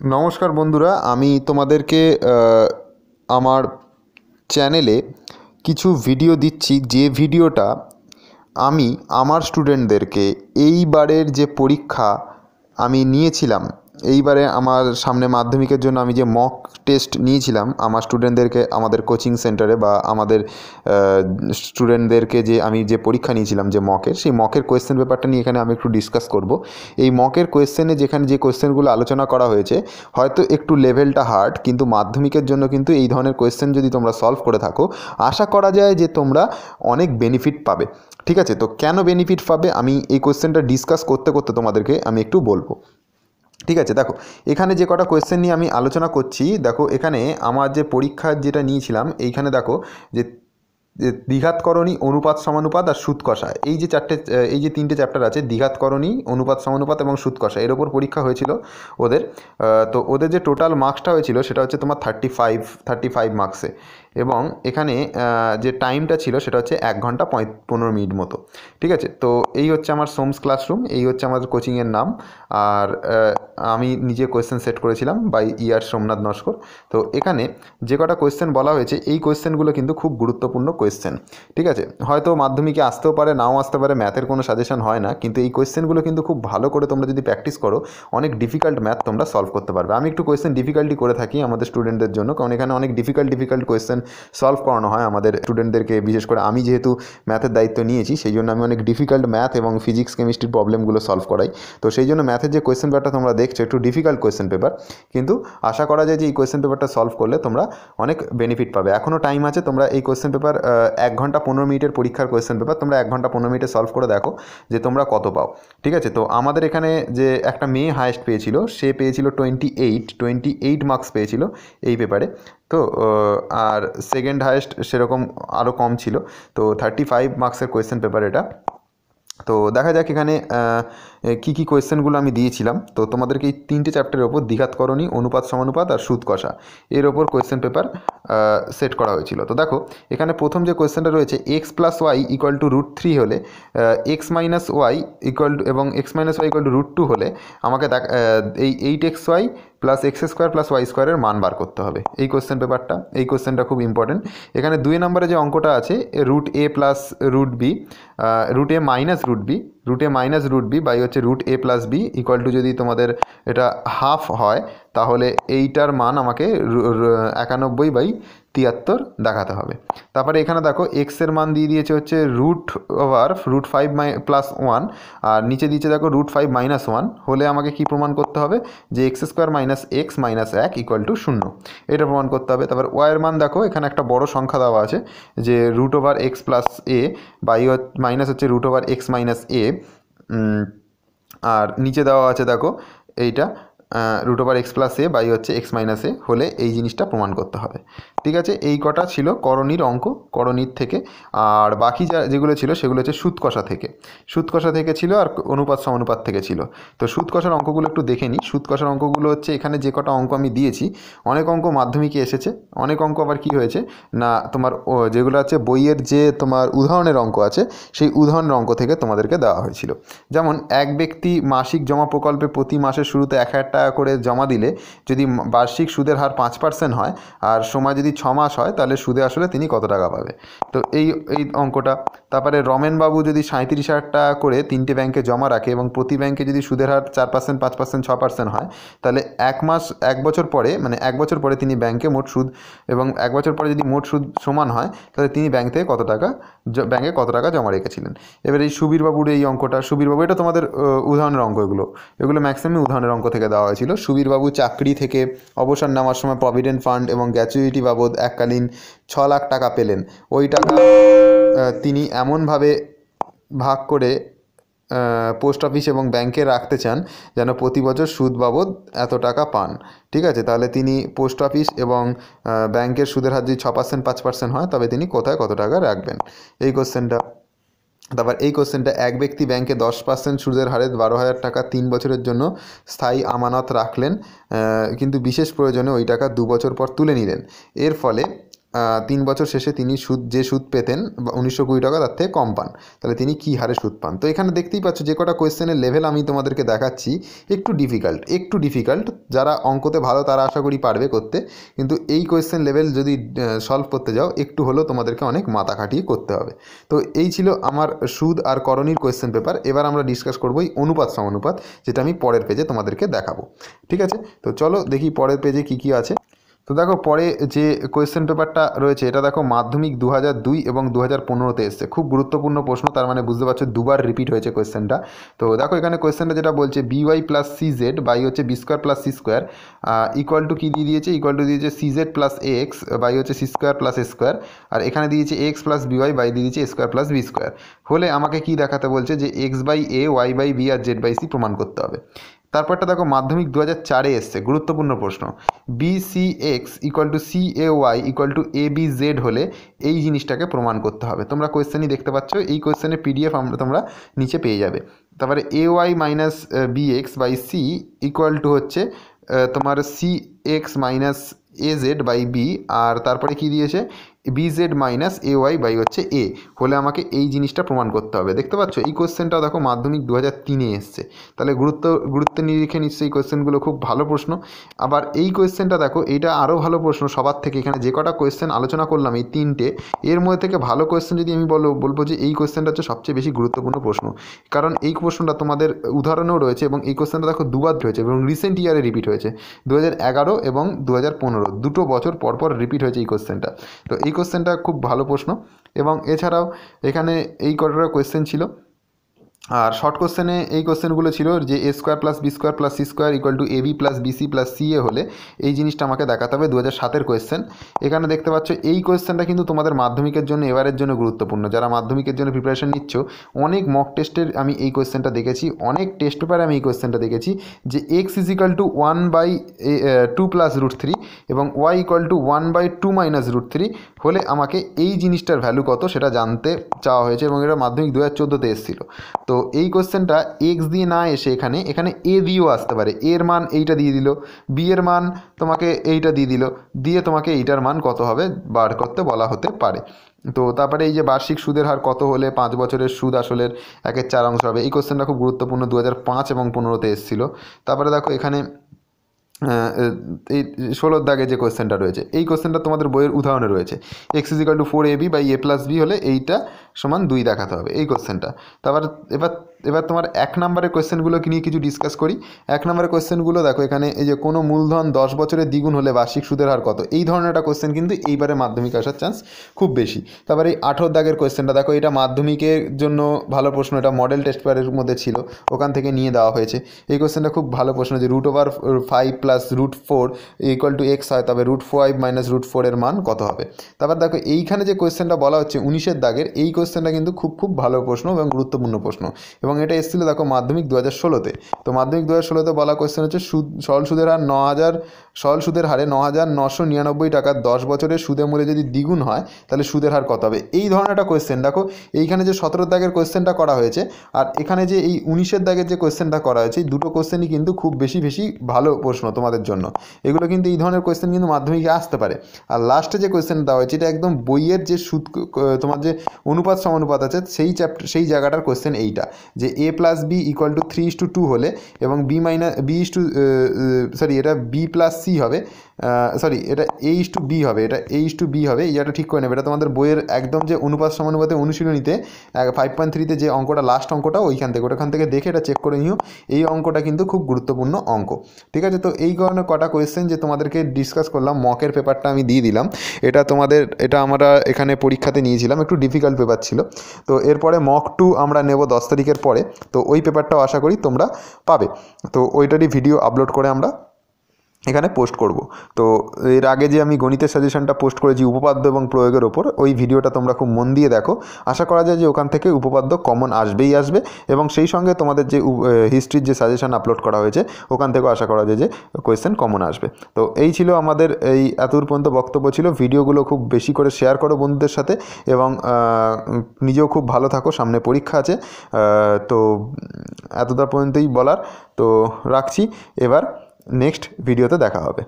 নমস্কার বন্ধুরা, আমি তোমাদেরকে আমার চ্যানেলে কিছু ভিডিও দিচ্ছি। যে ভিডিওটা আমি আমার স্টুডেন্টদেরকে এইবারের যে পরীক্ষা আমি নিয়েছিলাম এইবারে আমার সামনে মাধ্যমিকের জন্য আমি যে মক টেস্ট নিয়েছিলাম, আমার স্টুডেন্টদেরকে আমাদের কোচিং সেন্টারে বা আমাদের স্টুডেন্টদেরকে যে আমি যে পরীক্ষা নিয়েছিলাম যে মকের সেই মকের কোয়েশ্চেন পেপারটা নিয়ে এখানে আমি একটু ডিসকাস করব। এই মকের কোয়েশ্চেনে যেখানে যে কোয়েশ্চেনগুলো আলোচনা করা হয়েছে, হয়তো একটু লেভেলটা হার্ড কিন্তু মাধ্যমিকের জন্য কিন্তু এই ধরনের কোয়েশ্চেন যদি তোমরা সলভ করে থাকো, আশা করা যায় যে তোমরা অনেক বেনিফিট পাবে। ঠিক আছে? তো কেন বেনিফিট পাবে? আমি এই কোয়েশ্চেনটা ডিসকাস করতে করতে তোমাদেরকে আমি একটু বলব। ঠিক আছে, দেখো, এখানে যে কটা কোয়েশ্চেন নিয়ে আমি আলোচনা করছি, দেখো, এখানে আমার যে পরীক্ষার যেটা নিয়েছিলাম, এইখানে দেখো যে দ্বিঘাতকরণী অনুপাত সমানুপাত আর সুদ কষা এই যে চারটে, এই যে তিনটে চ্যাপ্টার আছে, দ্বিঘাতকরণী, অনুপাত সমানুপাত এবং সুদ কষা এর ওপর পরীক্ষা হয়েছিল ওদের। তো ওদের যে টোটাল মার্কসটা হয়েছিল, সেটা হচ্ছে তোমার থার্টি ফাইভ থার্টি ফাইভ মার্কসে এবং এখানে যে টাইমটা ছিল সেটা হচ্ছে এক ঘণ্টা পনেরো মিনিট মতো। ঠিক আছে? তো এই হচ্ছে আমার সোমস ক্লাসরুম এই হচ্ছে আমাদের কোচিংয়ের নাম। আর আমি নিজে কোয়েশ্চেন সেট করেছিলাম বাই ইয়ার সোমনাথ নস্কর। তো এখানে যে কটা কোয়েশ্চেন বলা হয়েছে, এই কোয়েশ্চেনগুলো কিন্তু খুব গুরুত্বপূর্ণ কোয়েশ্চেন ঠিক আছে? হয়তো মাধ্যমিকে আসতেও পারে, নাও আসতে পারে ম্যাথের কোনো সাজেশন হয় না। কিন্তু এই কোয়েশ্চেনগুলো কিন্তু খুব ভালো করে তোমরা যদি প্র্যাকটিস করো, অনেক ডিফিকাল্ট ম্যাথ তোমরা সলভ করতে পারবে। আমি একটু কোয়েশ্চেন ডিফিকাল্টি করে থাকি আমাদের স্টুডেন্টদের জন্য, কারণ এখানে অনেক ডিফিকাল্ট ডিফিকাল্ট কোয়েশ্চেন সলভ করানো হয় আমাদের স্টুডেন্টদেরকে বিশেষ করে আমি যেহেতু ম্যাথের দায়িত্ব নিয়েছি সেই জন্য আমি অনেক ডিফিকাল্ট ম্যাথ এবং ফিজিক্স কেমিস্ট্রির প্রবলেমগুলো সলভ করাই। তো সেই জন্য ম্যাথের যে কোয়েশ্চেন পেপারটা তোমরা দেখছ, একটু ডিফিকাল্ট কোয়েশ্চেন পেপার কিন্তু আশা করা যায় যে এই কোয়েশ্চেন পেপারটা সলভ করলে তোমরা অনেক বেনিফিট পাবে। এখনও টাইম আছে, তোমরা এই কোয়েশ্চেন পেপার এক ঘণ্টা পনেরো মিনিটের পরীক্ষার কোয়েশ্চেন পেপার তোমরা এক ঘণ্টা পনেরো মিনিটে সলভ করে দেখো যে তোমরা কত পাও। ঠিক আছে? তো আমাদের এখানে যে একটা মেয়ে হায়েস্ট পেয়েছিল, সে পেয়েছিল twenty eight twenty eight marks পেয়েছিল এই পেপারে তো আর সেকেন্ড হায়েস্ট সেরকম আরও কম ছিল। তো থার্টি ফাইভ মার্কসের কোয়েশ্চেন পেপার এটা। তো দেখা যাক এখানে কী কী কোয়েশ্চেনগুলো আমি দিয়েছিলাম। তো তোমাদেরকে এই তিনটে চ্যাপ্টারের ওপর দ্বিঘাতকরণী অনুপাত, সমানুপাত আর সুদ কষা, এর ওপর কোয়েশ্চেন পেপার সেট করা হয়েছিল। তো দেখো, এখানে প্রথম যে কোয়েশ্চেনটা রয়েছে x plus y equal to root three হলে x minus y equal to এবং x minus y equal to root two হলে, আমাকে দেখ এই eight x y plus x square plus y স্কোয়ারের মান বার করতে হবে। এই কোশ্চেন পেপারটা এই কোয়েশ্চেনটা খুব ইম্পর্টেন্ট এখানে দুই নম্বরে যে অঙ্কটা আছে root a plus root b root a minus root b root a minus root b by হচ্ছে root a plus b equal to যদি তোমাদের এটা হাফ হয়, তাহলে এইটার মান আমাকে একানব্বই বাই তিয়াত্তর দেখাতে হবে। তারপরে এখানে দেখো এক্সের মান দিয়ে দিয়েছে হচ্ছে রুট ওভার রুট ফাইভ মাই প্লাস ওয়ান আর নিচে দিয়েছে দেখো রুট ফাইভ মাইনাস ওয়ান হলে আমাকে কি প্রমাণ করতে হবে? যে x square minus x minus এক ইকুয়াল টু শূন্য। এটা প্রমাণ করতে হবে। তারপর ওয়াইয়ের মান দেখো, এখানে একটা বড় সংখ্যা দেওয়া আছে যে root over x plus a by minus হচ্ছে root over x minus a আর নিচে দেওয়া আছে দেখো এইটা root over x plus a by হচ্ছে এক্স মাইনাস এ হলে এই জিনিসটা প্রমাণ করতে হবে। ঠিক আছে? এই কটা ছিল করণীর অঙ্ক, করণীর থেকে। আর বাকি যা, যেগুলো ছিল সেগুলো হচ্ছে সুদ কষা থেকে। সুদ কষা থেকে ছিল আর অনুপাত সমানুপাত থেকে ছিল। তো সুদ কষার অঙ্কগুলো একটু দেখে নিই। সুদ কষার অঙ্কগুলো হচ্ছে এখানে যে কটা অঙ্ক আমি দিয়েছি, অনেক অঙ্ক মাধ্যমিকে এসেছে। অনেক অঙ্ক আবার কি হয়েছে? না, তোমার যেগুলো আছে বইয়ের যে তোমার উদাহরণের অঙ্ক আছে, সেই উদাহরণের অঙ্ক থেকে তোমাদেরকে দেওয়া হয়েছিল। যেমন, এক ব্যক্তি মাসিক জমা প্রকল্পে প্রতি মাসের শুরুতে এক হাজার টাকা করে জমা দিলে যদি বার্ষিক সুদের হার পাঁচ পার্সেন্ট হয় আর সময় যদি ছ মাস হয়, তাহলে সুদে আসলে তিনি কত টাকা পাবে? তো এই এই অঙ্কটা। তারপরে রমেনবাবু যদি সাঁত্রিশ হাজার টাকা করে তিনটে ব্যাংকে জমা রাখে এবং প্রতি ব্যাংকে যদি সুদের হার চার পার্সেন্ট পাঁচ পার্সেন্ট ছ পার্সেন্ট হয়, তাহলে এক মাস, এক বছর পরে মানে এক বছর পরে তিনি ব্যাংকে মোট সুদ এবং এক বছর পরে যদি মোট সুদ সমান হয়, তাহলে তিনি ব্যাংক থেকে কত টাকা ব্যাংকে কত টাকা জমা রেখেছিলেন। এবার এই সুবীরবাবুর এই অঙ্কটা, সুবীরবাবু এটা তোমাদের উদাহরণের অঙ্ক এগুলো। এগুলো ম্যাক্সিমাম উদাহরণের অঙ্ক থেকে দেওয়া হয়েছিল সুবীরবাবু চাকরি থেকে অবসর নেওয়ার সময় প্রভিডেন্ট ফান্ড এবং গ্র্যাচুইটি বাবদ এককালীন ছ লাখ টাকা পেলেন। ওই টাকা তিনি এমনভাবে ভাগ করে পোস্ট অফিস এবং ব্যাংকে রাখতে চান যেন প্রতি বছর সুদ বাবদ এত টাকা পান। ঠিক আছে? তাহলে তিনি পোস্ট অফিস এবং ব্যাংকের সুদের হার যদি ছ পার্সেন্ট পাঁচ পার্সেন্ট হয়, তবে তিনি কোথায় কত টাকা রাখবেন? এই কোশ্চেনটা তারপর এই কোশ্চেনটা এক ব্যক্তি ব্যাংকে দশ পার্সেন্ট সুদের হারে বারো হাজার টাকা তিন বছরের জন্য স্থায়ী আমানত রাখলেন কিন্তু বিশেষ প্রয়োজনে ওই টাকা দু বছর পর তুলে নিলেন। এর ফলে তিন বছর শেষে তিনি সুদ, যে সুদ পেতেন, বা উনিশশো কুড়ি টাকা তার থেকে কম পান। তাহলে তিনি কী হারে সুদ পান? তো এখানে দেখতেই পাচ্ছ, যে কটা কোয়েশ্চেনের লেভেল আমি তোমাদেরকে দেখাচ্ছি, একটু ডিফিকাল্ট একটু ডিফিকাল্ট যারা অঙ্কতে ভালো, তারা আশা করি পারবে করতে। কিন্তু এই কোয়েশ্চেন লেভেল যদি সলভ করতে যাও, একটু হলেও তোমাদেরকে অনেক মাথা খাটিয়ে করতে হবে। তো এই ছিল আমার সুদ আর করণীর কোয়েশ্চেন পেপার এবার আমরা ডিসকাস করব এই অনুপাত সমানুপাত, যেটা আমি পরের পেজে তোমাদেরকে দেখাবো। ঠিক আছে? তো চলো দেখি পরের পেজে কী কী আছে। তো দেখো, পরে যে কোয়েশ্চেন পেপারটা রয়েছে, এটা দেখো মাধ্যমিক দু হাজার দুই এবং দু হাজার পনেরোতে এসছে। খুব গুরুত্বপূর্ণ প্রশ্ন, তার মানে বুঝতে পারছ, দুবার রিপিট হয়েছে কোয়েশ্চেনটা তো দেখো, এখানে কোয়েশ্চেনটা যেটা বলছে b y plus c z by হচ্ছে b square plus c square equal to কী দিয়ে দিয়েছে? ইকুয়াল টু দিয়েছে c z plus a x by হচ্ছে c square plus a square আর এখানে দিয়েছে x plus b y by দিয়ে দিয়েছে a square plus b square হলে আমাকে কী দেখাতে বলছে যে x by a y by b R Z by C প্রমাণ করতে হবে। তারপরটা দেখো, মাধ্যমিক দু হাজার চারে এসছে, গুরুত্বপূর্ণ প্রশ্ন। B c x equal to c a y equal to a b z হলে এই জিনিসটাকে প্রমাণ করতে হবে। তোমরা কোয়েশ্চেনই দেখতে পাচ্ছ, এই কোয়েশ্চেনের পিডিএফ আমরা, তোমরা নিচে পেয়ে যাবে। তারপরে a y minus b x by c equal to হচ্ছে তোমার c x minus a z by b আর তারপরে কি দিয়েছে? B z minus a y by হচ্ছে এ হলে আমাকে এই জিনিসটা প্রমাণ করতে হবে। দেখতে পাচ্ছ? এই কোশ্চেনটাও দেখো মাধ্যমিক দু হাজার তিনে এসছে। তাহলে গুরুত্ব গুরুত্ব নিরিখে নিশ্চয়ই কোশ্চেনগুলো খুব ভালো প্রশ্ন। আবার এই কোয়েশ্চেনটা দেখো এইটা আরও ভালো প্রশ্ন সবার থেকে। এখানে যে কটা কোয়েশ্চেন আলোচনা করলাম এই তিনটে, এর মধ্যে থেকে ভালো কোয়েশ্চেন যদি আমি বলো, বলব যে এই কোয়েশ্চেনটা হচ্ছে সবচেয়ে বেশি গুরুত্বপূর্ণ প্রশ্ন। কারণ এই প্রশ্নটা তোমাদের উদাহরণেও রয়েছে এবং এই কোয়েশ্চেনটা দেখো দুবার হয়েছে এবং রিসেন্ট ইয়ারে রিপিট হয়েছে। দু হাজার এগারো এবং দু হাজার পনেরো, দুটো বছর পর পর রিপিট হয়েছে এই কোয়েশ্চেনটা তো এই কোয়েশ্চেনটা খুব ভালো প্রশ্ন এবং এছাড়াও এখানে এই কটা কোয়েশ্চেন ছিল। আর শর্ট কোশ্চেনে এই কোশ্চেনগুলো ছিল যে a square plus b square plus c square equal to a b plus b c plus c a হলে এই জিনিসটা আমাকে দেখাতে হবে দু হাজার সাতের কোয়েশ্চেন এখানে দেখতে পাচ্ছ এই কোয়েশ্চেনটা কিন্তু তোমাদের মাধ্যমিকের জন্য, এবারের জন্য গুরুত্বপূর্ণ। যারা মাধ্যমিকের জন্য প্রিপারেশন নিচ্ছ, অনেক মক টেস্টের আমি এই কোয়েশ্চেনটা দেখেছি, অনেক টেস্ট পেপারে আমি এই কোয়েশ্চেনটা দেখেছি যে x is equal to one by two plus root three এবং y equal to one by two minus root three হলে আমাকে এই জিনিসটার ভ্যালু কত সেটা জানতে চাওয়া হয়েছে এবং এটা মাধ্যমিক দু হাজার চোদ্দোতে এসেছিল। তো এই কোশ্চেনটা এক্স দিয়ে না এসে এখানে এখানে এ দিয়েও আসতে পারে। এর মান এইটা দিয়ে দিল বি এর মান তোমাকে এইটা দিয়ে দিল, দিয়ে তোমাকে এইটার মান কত হবে বার করতে বলা হতে পারে। তো তারপরে এই যে বার্ষিক সুদের হার কত হলে পাঁচ বছরের সুদ আসলের একের চার অংশ হবে, এই কোশ্চেনটা খুব গুরুত্বপূর্ণ দু হাজার পাঁচ এবং পনেরোতে এসেছিল। তারপরে দেখো এখানে এই ষোলোর দাগে যে কোয়েশ্চেনটা রয়েছে, এই কোয়েশ্চেনটা তোমাদের বইয়ের উদাহরণে রয়েছে। X is equal to four a b by a plus b হলে এইটা সমান দুই দেখাতে হবে, এই কোয়েশ্চেনটা তারপর, এবার এবার তোমার এক নম্বরের কোশ্চেনগুলোকে নিয়ে কিছু ডিসকাস করি। এক নম্বরের কোশ্চেনগুলো দেখো, এখানে এই যে কোনো মূলধন দশ বছরের দ্বিগুণ হলে বার্ষিক সুদের হার কত? এই ধরনের একটা কোশ্চেন কিন্তু এইবারে মাধ্যমিক আসার চান্স খুব বেশি। তারপরে এই আঠেরো দাগের কোশ্চেনটা দেখো, এটা মাধ্যমিকের জন্য ভালো প্রশ্ন, এটা মডেল টেস্ট পেপারের মধ্যে ছিল, ওখান থেকে নিয়ে দেওয়া হয়েছে। এই কোশ্চেনটা খুব ভালো প্রশ্ন যে root over five plus root four equal to x হয়, তবে রুট ফাইভ মাইনাস রুট ফোরের মান কত হবে? তারপর দেখো, এইখানে যে কোয়েশ্চেনটা বলা হচ্ছে উনিশের দাগের, এই কোয়েশ্চেনটা কিন্তু খুব খুব ভালো প্রশ্ন এবং গুরুত্বপূর্ণ প্রশ্ন। এবং এটা এসেছিল দেখো মাধ্যমিক দু হাজার ষোলোতে। তো মাধ্যমিক দু হাজার ষোলোতে বলা কোয়েশ্চেন হচ্ছে সুদ সরল সুদের হার ন হাজার সরল সুদের হারে ন হাজার নশো নিরানব্বই টাকা দশ বছরের সুদের মূল্যে যদি দ্বিগুণ হয়, তাহলে সুদের হার কত হবে? এই ধরনের একটা কোয়েশ্চেন দেখো, এইখানে যে সতেরো দাগের কোয়েশ্চেনটা করা হয়েছে, আর এখানে যে এই উনিশের দাগের যে কোয়েশ্চেনটা করা হয়েছে, এই দুটো কোয়েশ্চেনই কিন্তু খুব বেশি বেশি ভালো প্রশ্ন তোমাদের জন্য। এগুলো কিন্তু এই ধরনের কোয়েশ্চেন কিন্তু মাধ্যমিকে আসতে পারে। আর লাস্টে যে কোয়েশ্চেন দেওয়া হয়েছে, এটা একদম বইয়ের যে সুদ তোমার যে অনুপাত সমানুপাত আছে, সেই চ্যাপ্টার সেই জায়গাটার কোয়েশ্চেন এইটা। যে a plus b equal to three is to two হলে এবং b minus b is to sorry এটা বি প্লাস সি হবে সরি এটা এ ইস টু বি হবে, এটা এ ইস টু বি হবে জায়গাটা ঠিক করে নেবে। এটা তোমাদের বইয়ের একদম যে অনুপাত সমানুপাতে অনুশীলনীতে ফাইভ পয়েন্ট থ্রিতে যে অঙ্কটা লাস্ট অঙ্কটা, ওইখান থেকে, ওটাখান থেকে দেখে এটা চেক করে নিও। এই অঙ্কটা কিন্তু খুব গুরুত্বপূর্ণ অঙ্ক। ঠিক আছে, তো এই কারণে কটা কোয়েশ্চেন যে তোমাদেরকে ডিসকাস করলাম মকের পেপারটা আমি দিয়ে দিলাম। এটা তোমাদের, এটা আমরা এখানে পরীক্ষাতে নিয়েছিলাম, একটু ডিফিকাল্ট পেপার ছিল। তো এরপরে মক টু আমরা নেব দশ তারিখের পরে। তো ওই পেপারটাও আশা করি তোমরা পাবে। তো ওইটারই ভিডিও আপলোড করে আমরা এখানে পোস্ট করব। তো এর আগে যে আমি গণিতের সাজেশনটা পোস্ট করেছি উপপাদ্য এবং প্রয়োগের ওপর, ওই ভিডিওটা তোমরা খুব মন দিয়ে দেখো। আশা করা যায় যে ওখান থেকে উপপাদ্য কমন আসবেই আসবে এবং সেই সঙ্গে তোমাদের যে হিস্ট্রির যে সাজেশন আপলোড করা হয়েছে, ওখান থেকেও আশা করা যায় যে কোয়েশ্চেন কমন আসবে। তো এই ছিল আমাদের এই এতদূর পর্যন্ত বক্তব্য ছিল। ভিডিওগুলো খুব বেশি করে শেয়ার করো বন্ধুদের সাথে এবং নিজেও খুব ভালো থাকো, সামনে পরীক্ষা আছে। তো এতদূর পর্যন্তই বলার। তো রাখছি। এবার নেক্সট ভিডিওতে দেখা হবে।